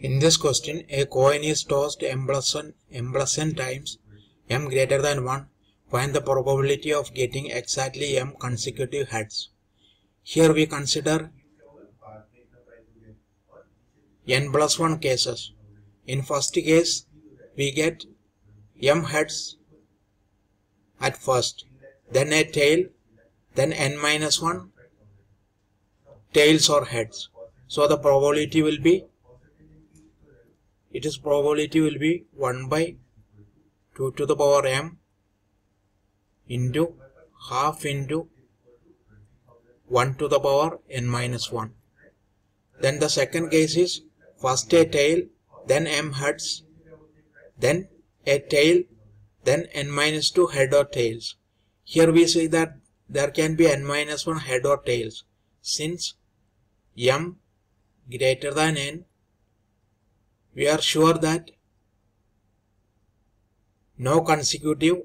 In this question, a coin is tossed m plus 1 m plus n times m greater than 1. Find the probability of getting exactly m consecutive heads. Here we consider n plus 1 cases. In first case, we get m heads at first, then a tail, then n minus 1 tails or heads. So the probability will be it is probability will be 1 by 2 to the power m into half into 1 to the power n minus 1. Then the second case is first a tail, then m heads, then a tail, then n minus 2 head or tails. Here we see that there can be n minus 1 head or tails since m greater than n we are sure that no consecutive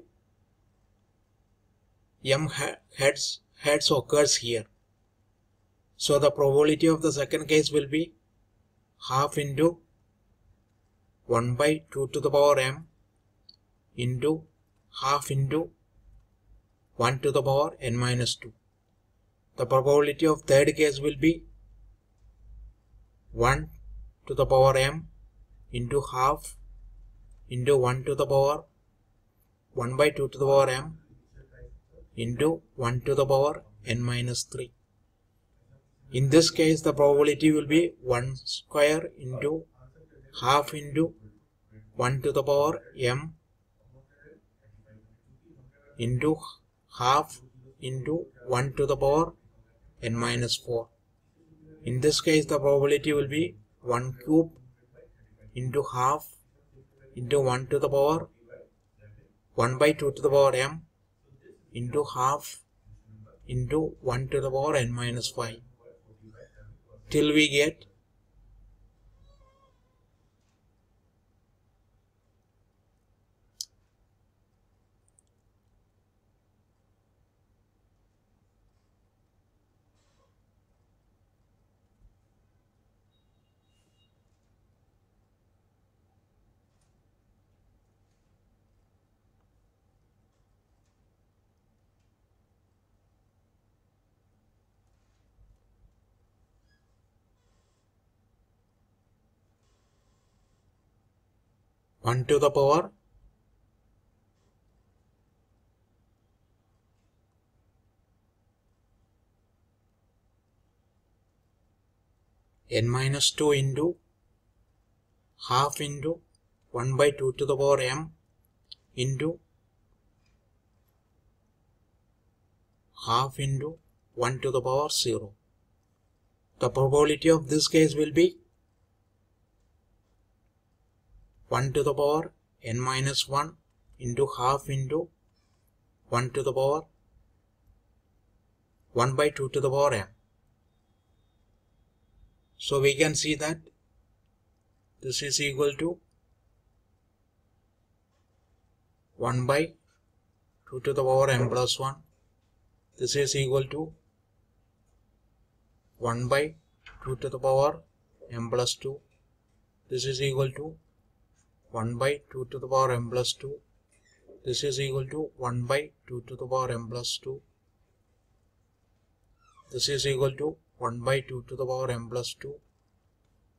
m heads heads occurs here. So the probability of the second case will be half into 1 by 2 to the power m into half into 1 to the power n minus 2. The probability of third case will be 1 to the power m into half into 1 to the power 1 by 2 to the power m into 1 to the power n minus 3. In this case the probability will be 1 square into half into 1 to the power m into half into 1 to the power n minus 4. In this case the probability will be 1 cube into half into 1 to the power 1 by 2 to the power m into half into 1 to the power n minus 5 till we get one to the power n minus 2 into half into 1 by 2 to the power m into half into 1 to the power 0. The probability of this case will be 1 to the power n minus 1 into half into 1 to the power 1 by 2 to the power m. So we can see that this is equal to 1 by 2 to the power m plus 1. This is equal to 1 by 2 to the power m plus 2. This is equal to 1 by 2 to the power m plus 2. This is equal to 1 by 2 to the power m plus 2. This is equal to 1 by 2 to the power m plus 2.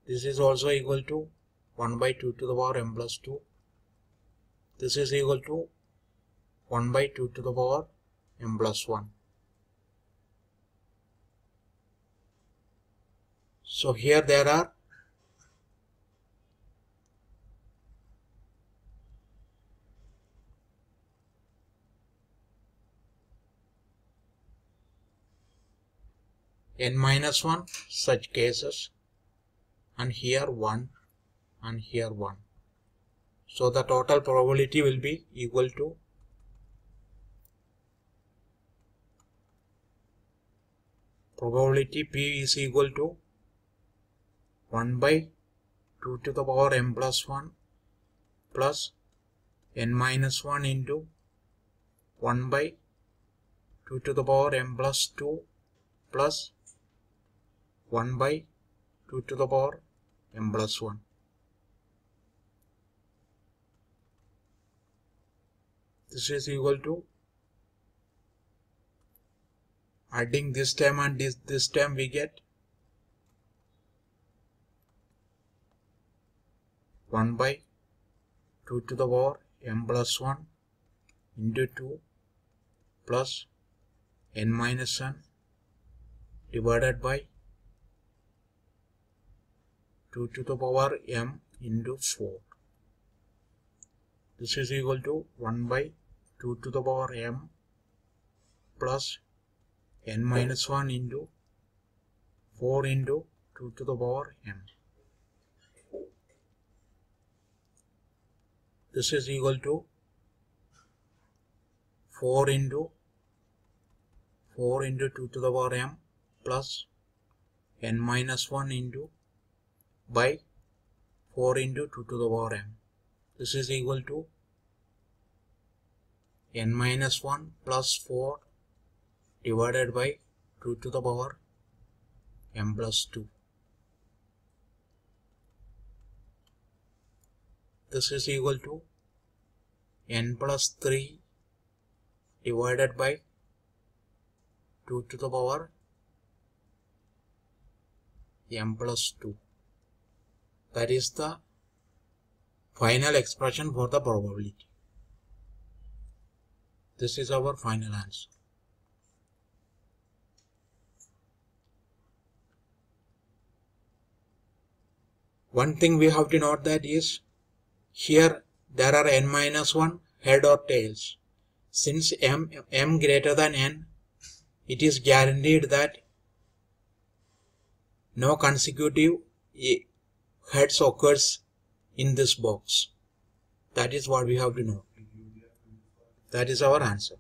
This is also equal to 1 by 2 to the power m plus 2. This is equal to 1 by 2 to the power m plus 1. So here there are n minus 1 such cases and here 1 and here 1. So the total probability will be equal to probability p is equal to 1 by 2 to the power m plus 1 plus n minus 1 into 1 by 2 to the power m plus 2 plus 1 by 2 to the power m plus 1. This is equal to adding this term and this, this term we get 1 by 2 to the power m plus 1 into 2 plus n minus 1 divided by 2 to the power m into 4 this is equal to 1 by 2 to the power m plus n minus 1 into 4 into 2 to the power m. This is equal to 4 into 4 into 2 to the power m plus n minus 1 into by 4 into 2 to the power m. This is equal to n minus 1 plus 4 divided by 2 to the power m plus 2. This is equal to n plus 3 divided by 2 to the power m plus 2. That is the final expression for the probability. This is our final answer. One thing we have to note that is here there are n minus 1 head or tails. Since m, m greater than n, it is guaranteed that no consecutive heads occurs in this box. That is what we have to know. That is our answer.